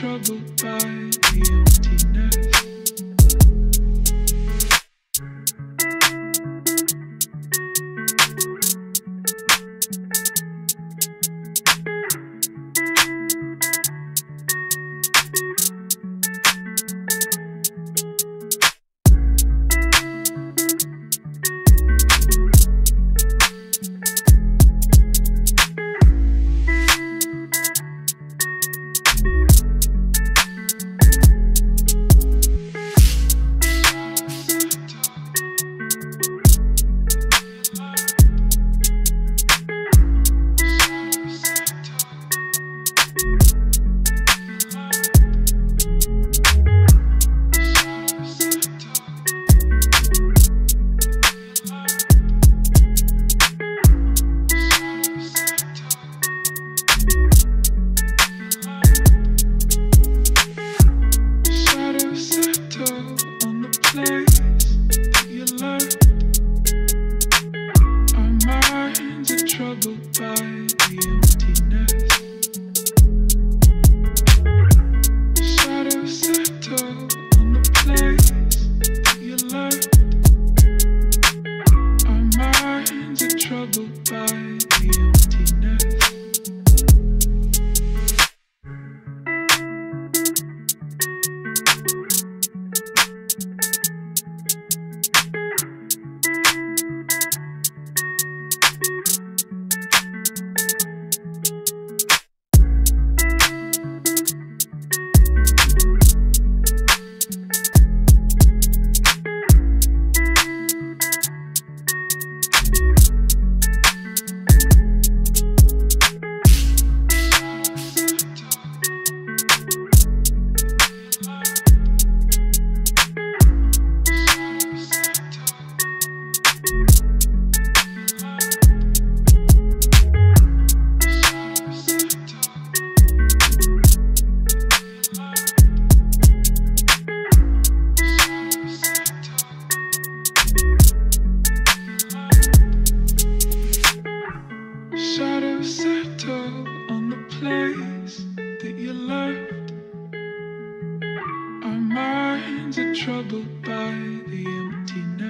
trouble. trouble. Shadows settle on the place that you left. Our minds are troubled by the emptiness.